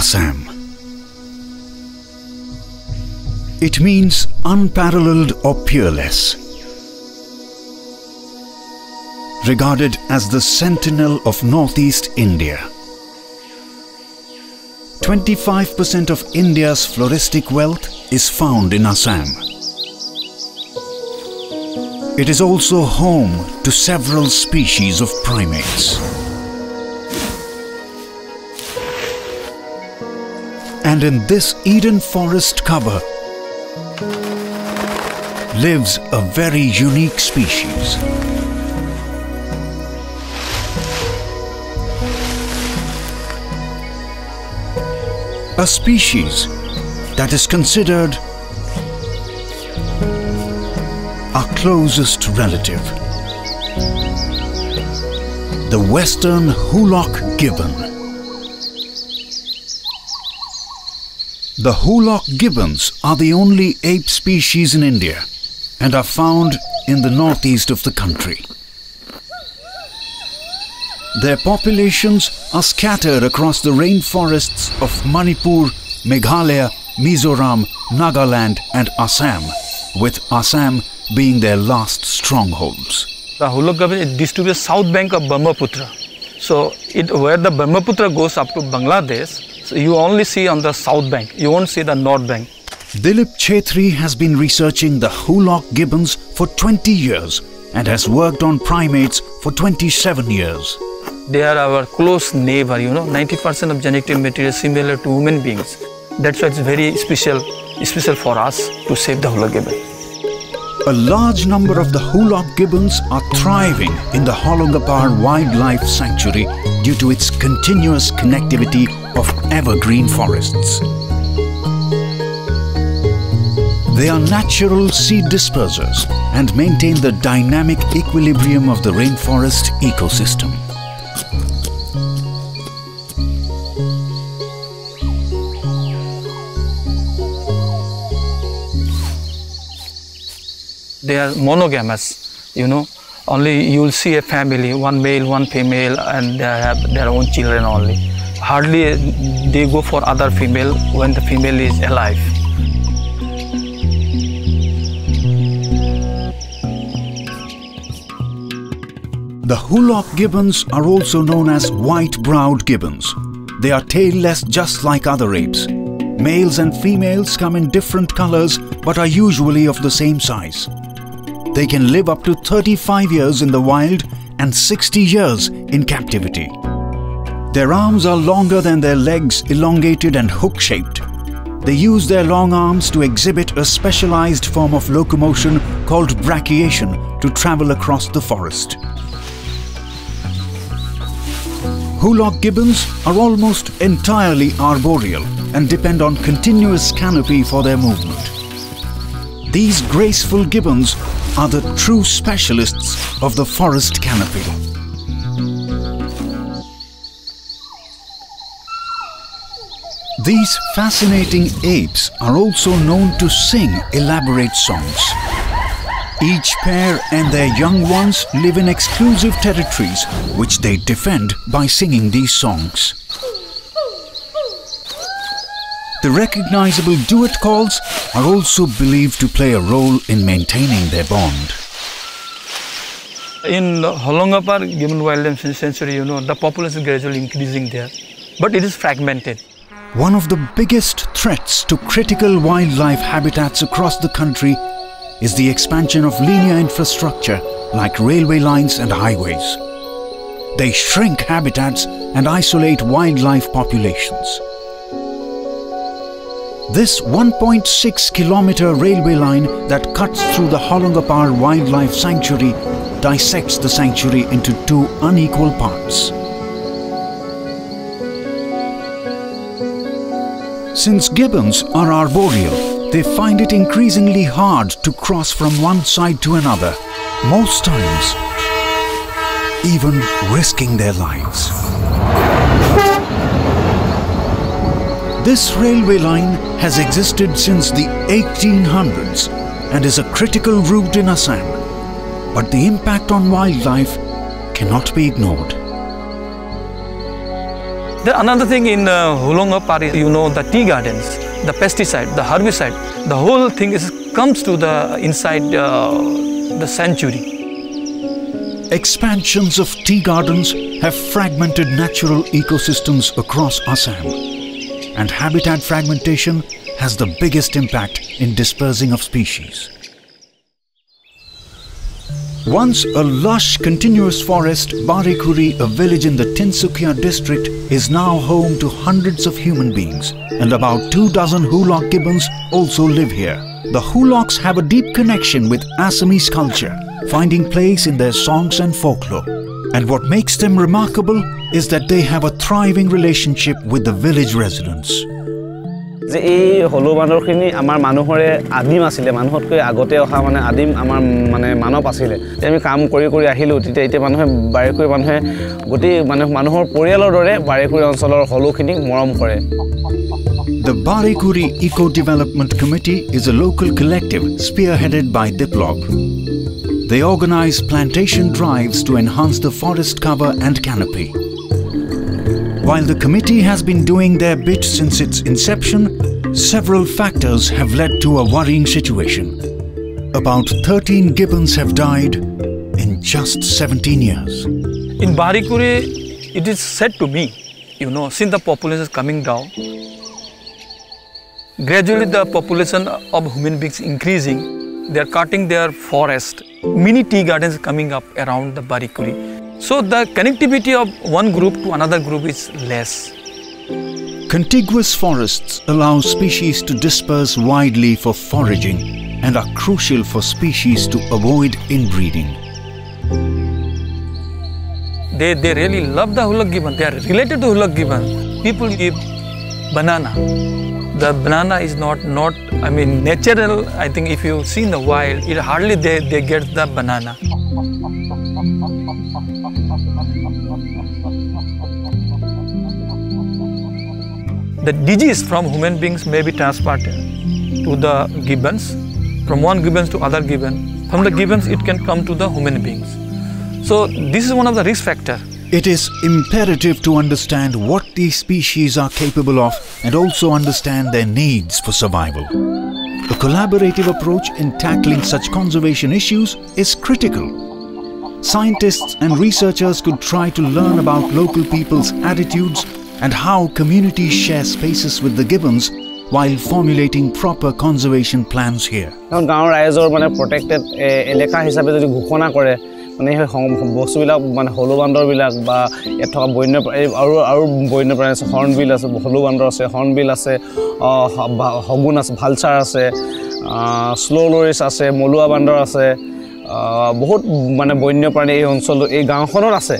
Assam. It means unparalleled or peerless. Regarded as the sentinel of northeast India. 25% of India's floristic wealth is found in Assam. It is also home to several species of primates. And in this Eden forest cover lives a very unique species. A species that is considered our closest relative. The western Hoolock gibbon. The Hoolock gibbons are the only ape species in India and are found in the northeast of the country. Their populations are scattered across the rainforests of Manipur, Meghalaya, Mizoram, Nagaland and Assam, with Assam being their last strongholds. The Hoolock gibbon is south bank of Brahmaputra. So it, where the Brahmaputra goes up to Bangladesh, so you only see on the south bank, you won't see the north bank. Dilip Chetry has been researching the Hoolock gibbons for 20 years and has worked on primates for 27 years. They are our close neighbor, you know, 90% of genetic material similar to human beings. That's why it's very special, special for us to save the Hoolock gibbon. A large number of the Hoolock gibbons are thriving in the Hollongapar Wildlife Sanctuary due to its continuous connectivity of evergreen forests. They are natural seed dispersers and maintain the dynamic equilibrium of the rainforest ecosystem. They are monogamous, you know. Only you will see a family, one male, one female, and they have their own children only. Hardly they go for other female when the female is alive. The Hoolock gibbons are also known as white-browed gibbons. They are tailless just like other apes. Males and females come in different colors but are usually of the same size. They can live up to 35 years in the wild and 60 years in captivity. Their arms are longer than their legs, elongated and hook-shaped. They use their long arms to exhibit a specialized form of locomotion called brachiation to travel across the forest. Hoolock gibbons are almost entirely arboreal and depend on continuous canopy for their movement. These graceful gibbons are the true specialists of the forest canopy. These fascinating apes are also known to sing elaborate songs. Each pair and their young ones live in exclusive territories which they defend by singing these songs. The recognizable duet calls are also believed to play a role in maintaining their bond. In Hollongapar Gibbon Wildlife Sanctuary, you know, the population is gradually increasing there, but it is fragmented. One of the biggest threats to critical wildlife habitats across the country is the expansion of linear infrastructure like railway lines and highways. They shrink habitats and isolate wildlife populations. This 1.6 kilometer railway line that cuts through the Hollongapar Wildlife Sanctuary dissects the sanctuary into two unequal parts. Since gibbons are arboreal, they find it increasingly hard to cross from one side to another, most times even risking their lives. This railway line has existed since the 1800s and is a critical route in Assam, but the impact on wildlife cannot be ignored. Then another thing in uh, Hollongapari, you know, the tea gardens, the pesticide, the herbicide, the whole thing is comes to the inside uh, the sanctuary. Expansions of tea gardens have fragmented natural ecosystems across Assam. And habitat fragmentation has the biggest impact in dispersing of species. Once a lush, continuous forest, Barikuri, a village in the Tinsukia district, is now home to hundreds of human beings, and about two dozen Hoolock gibbons also live here. The Hoolocks have a deep connection with Assamese culture, finding place in their songs and folklore. And what makes them remarkable is that they have a thriving relationship with the village residents. যে এই হলু বান্দৰখিনি আমাৰ মানুহৰে আদিম আছিলে মানুহতকৈ আগতে অহা মানে আদিম আমাৰ মানে মানৱ আছিলে আমি কাম কৰি কৰি আহিলোঁ তেতিয়া এতিয়া মানুহে বাৰেকুৰি মানুহে গোটেই মানে মানুহৰ পৰিয়ালৰ দৰে বাৰেকুৰি অঞ্চলৰ হলুখিনিক মৰম কৰে The Barikuri Eco Development Committee is a local collective spearheaded by Diplog. They organize plantation drives to enhance the forest cover and canopy. While the committee has been doing their bit since its inception, several factors have led to a worrying situation. About 13 gibbons have died in just 17 years. In Barikuri, it is said to me, you know, since the population is coming down, gradually the population of human beings increasing, they are cutting their forest. Mini tea gardens coming up around the Barikuri. So the connectivity of one group to another group is less. Contiguous forests allow species to disperse widely for foraging and are crucial for species to avoid inbreeding. They, they really love the Hoolock gibbon. They are related to Hoolock gibbon. People give banana. The banana is not, not I mean, natural. I think if you see in the wild, it hardly they, they get the banana. The disease from human beings may be transported to the gibbons, from one gibbons to other gibbon. From the gibbons, it can come to the human beings. So this is one of the risk factor. It is imperative to understand what these species are capable of and also understand their needs for survival. A collaborative approach in tackling such conservation issues is critical. Scientists and researchers could try to learn about local people's attitudes and how communities share spaces with the gibbons while formulating proper conservation plans here. কাৰণ গাঁৱৰ ৰাইজৰ মানে protected এলেকা হিচাপে যদি ঘোষণা কৰে মানে সেই বস্তুবিলাক মানে সলু বান্দৰবিলাক বা ইয়াত থকা বন্য আৰু আৰু বন্যপ্ৰাণী আছে হৰ্ণবিল আছে সলু বান্দৰ আছে হৰ্ণবিল আছে শগুন আছে ভালচাৰ আছে শ্ল' লৰিচ আছে মলুৱা বান্দৰ আছে বহুত মানে বন্যপ্ৰাণী এই অঞ্চলটো এই গাঁওখনত আছে।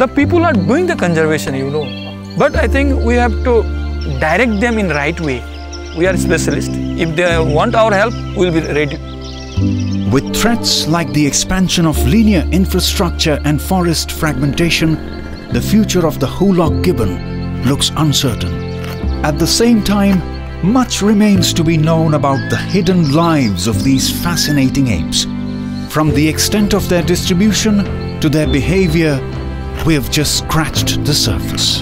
The people are doing the conservation you know but I think we have to direct them in right way we are specialist if they want our help will be ready With threats like the expansion of linear infrastructure and forest fragmentation, the future of the Hoolock gibbon looks uncertain. At the same time, much remains to be known about the hidden lives of these fascinating apes. From the extent of their distribution to their behavior we have just scratched the surface.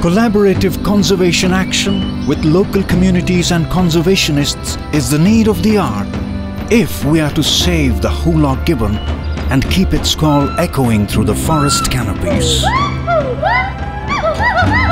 Collaborative conservation action with local communities and conservationists is the need of the hour if we are to save the hula gibbon and keep its call echoing through the forest canopies.